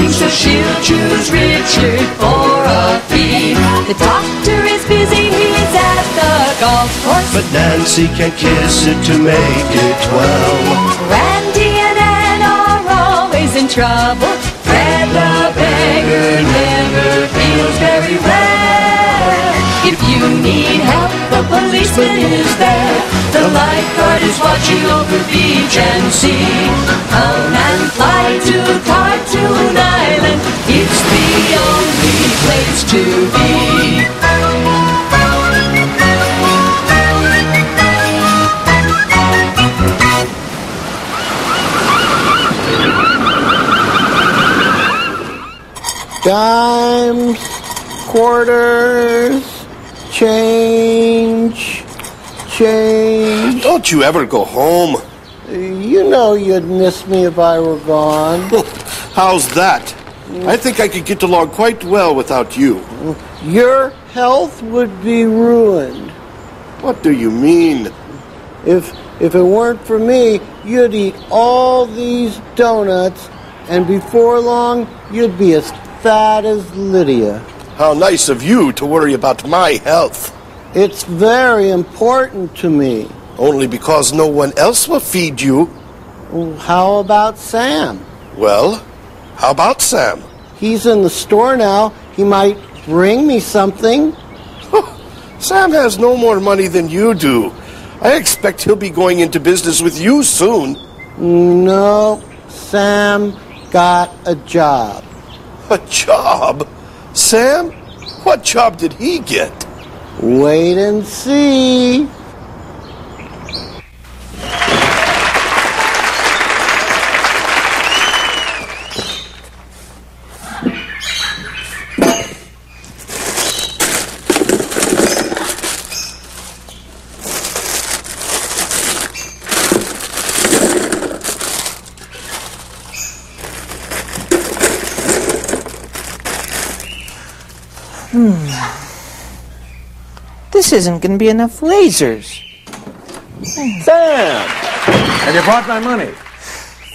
likes so she'll choose Richard for a fee. The doctor is busy, he's at the golf course. But Nancy can kiss it to make it well. Randy and Ann are always in trouble. Fred the beggar never feels very well. If you need help, policeman is there. The lifeguard is watching over beach and sea. Come and fly to Cartoon Island. It's the only place to be. Dimes, quarters, change, change. Don't you ever go home. You know you'd miss me if I were gone. How's that? I think I could get along quite well without you. Your health would be ruined. What do you mean? If if it weren't for me, you'd eat all these donuts, and before long, you'd be as fat as Lydia. How nice of you to worry about my health. It's very important to me. Only because no one else will feed you. How about Sam? Well, how about Sam? He's in the store now. He might bring me something. Sam has no more money than you do. I expect he'll be going into business with you soon. No, Sam got a job. A job? Sam? What job did he get? Wait and see. Hmm. This isn't going to be enough lasers. Sam! Have you brought my money?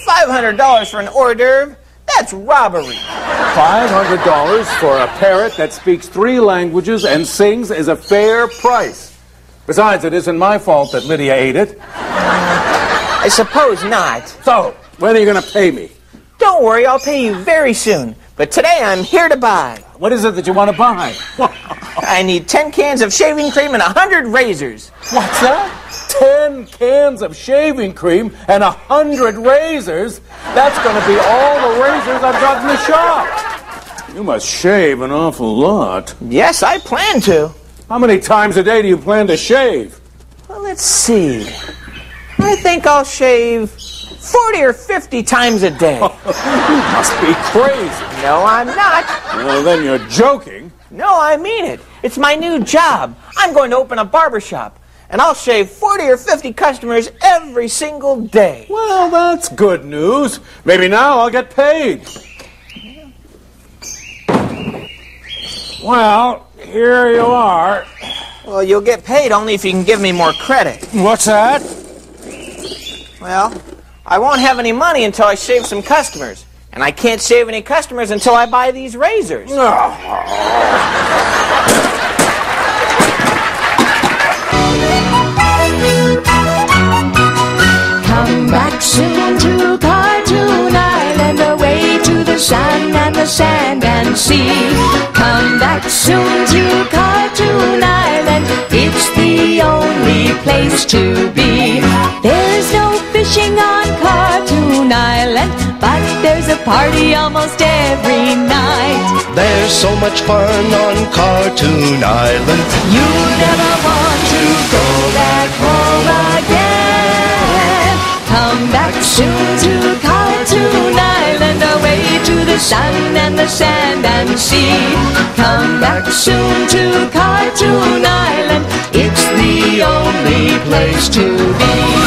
$500 for an hors d'oeuvre? That's robbery. $500 for a parrot that speaks three languages and sings is a fair price. Besides, it isn't my fault that Lydia ate it. I suppose not. So, when are you going to pay me? Don't worry, I'll pay you very soon. But today I'm here to buy. What is it that you want to buy? I need 10 cans of shaving cream and 100 razors. What's that? Ten cans of shaving cream and a hundred razors? That's going to be all the razors I've got in the shop. You must shave an awful lot. Yes, I plan to. How many times a day do you plan to shave? Well, let's see. I think I'll shave 40 or 50 times a day. You must be crazy. No, I'm not. Well, then you're joking. No, I mean it. It's my new job. I'm going to open a barber shop, and I'll shave 40 or 50 customers every single day. Well, that's good news. Maybe now I'll get paid. Well, here you are. Well, you'll get paid only if you can give me more credit. What's that? Well, I won't have any money until I shave some customers. And I can't shave any customers until I buy these razors. Come back soon to Cartoon Island, away to the sun and the sand and sea. Come back soon to Cartoon Island, it's the only place to be. Party almost every night. There's so much fun on Cartoon Island. You never want to go back home again. Come back soon to Cartoon Island, away to the sun and the sand and sea. Come back soon to Cartoon Island, it's the only place to be.